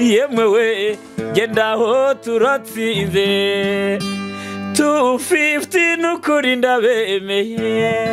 yemwe we genda aho turatsinze. Tu fifuti n'ukuri ndabemeye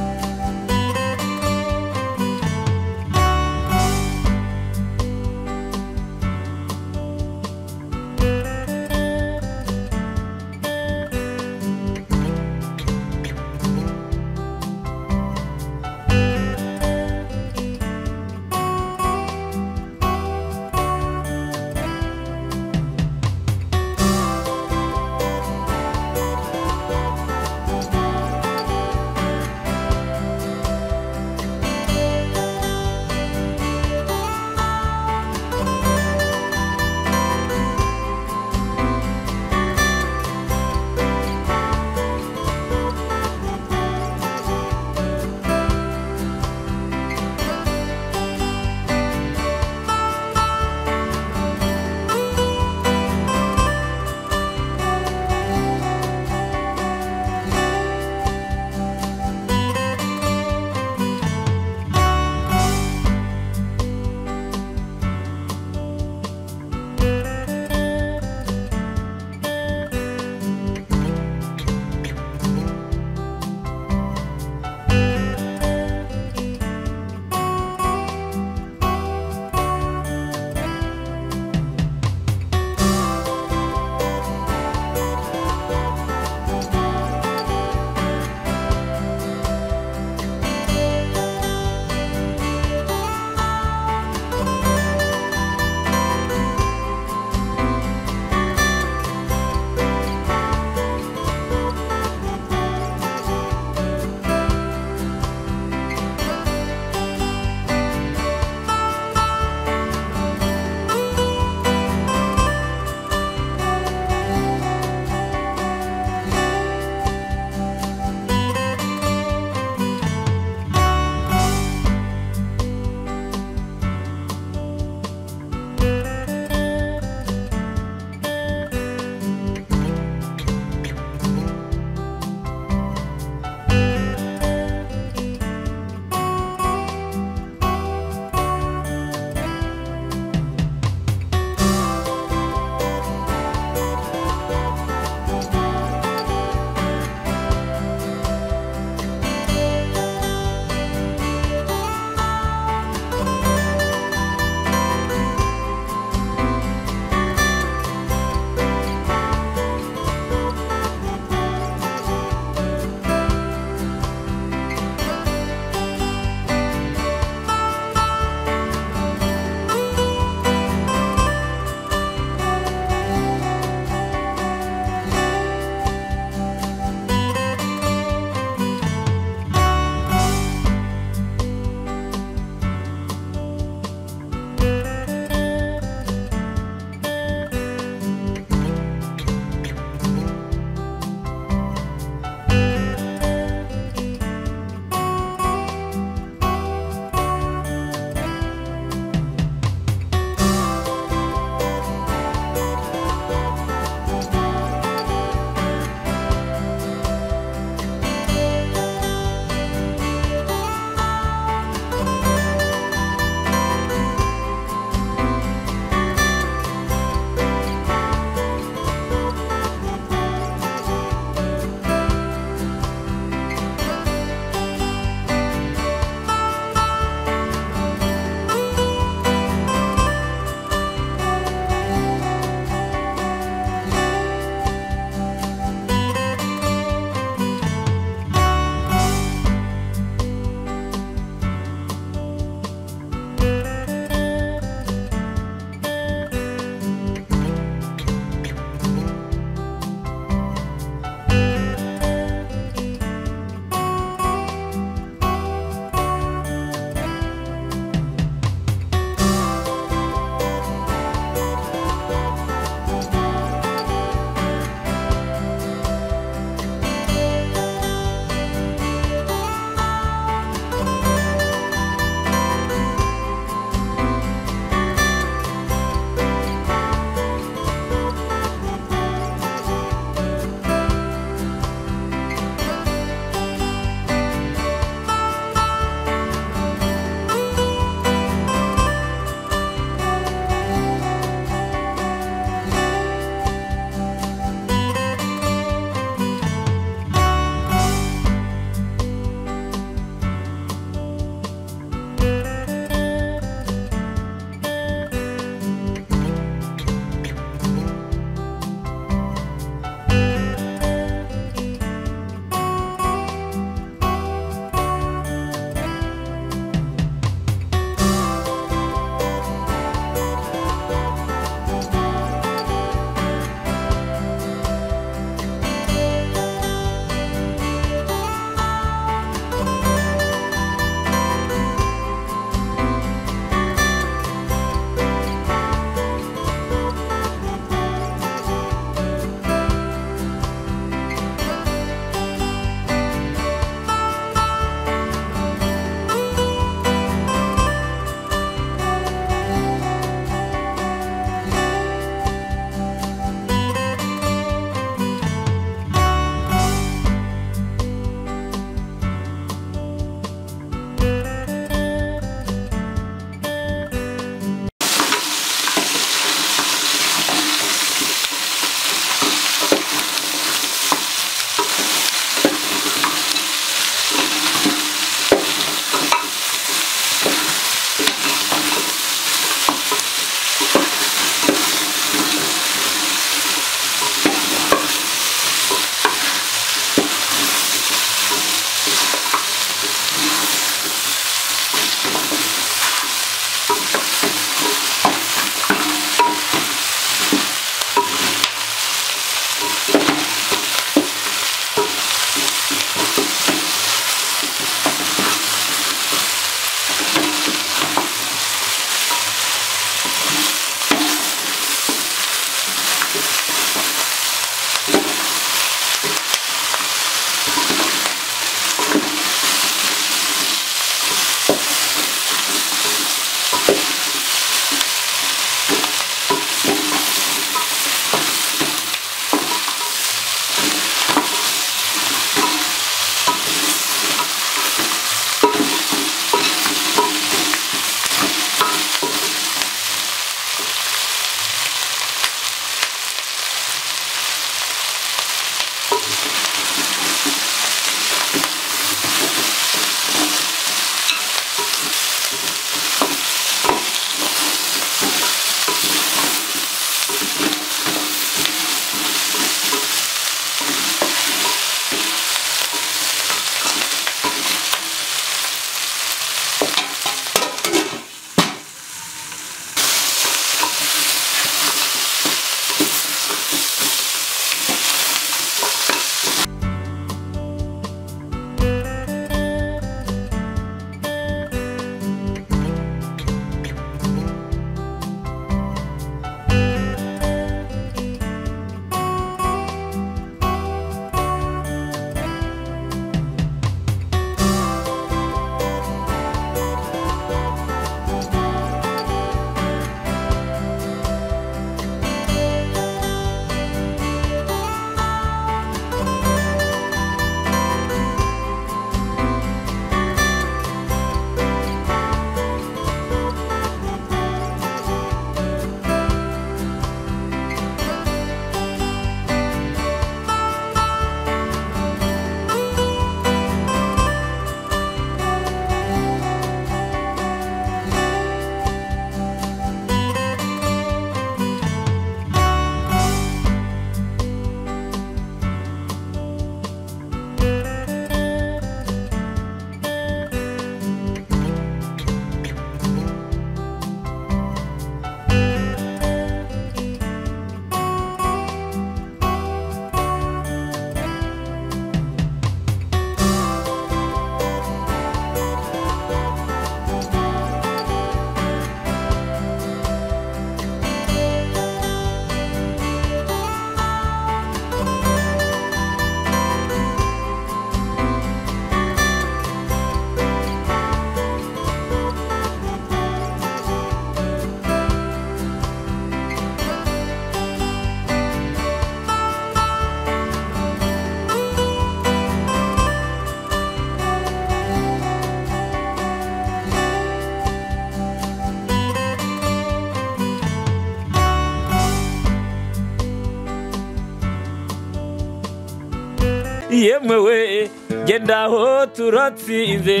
yemwe we gendaho turatsinze.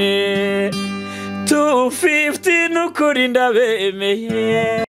Tu fifuti n'ukuri ndabemeye